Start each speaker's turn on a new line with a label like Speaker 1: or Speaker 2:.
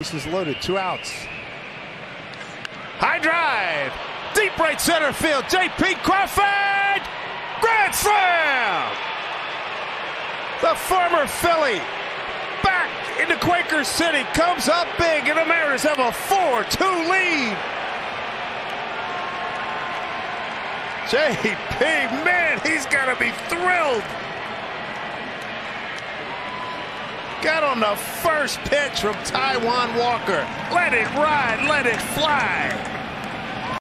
Speaker 1: Bases loaded, two outs. High drive, deep right center field. J.P. Crawford, grand slam. The former Phillie back into Quaker City comes up big, and the Mariners have a 4-2 lead. J.P. Man, he's got to be thrilled. Got on the first pitch from Taijuan Walker. Let it ride, let it fly.